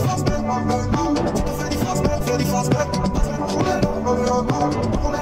fast back, fast back, fast back, fast